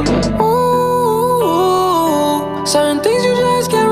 Ooh, certain things you just can't.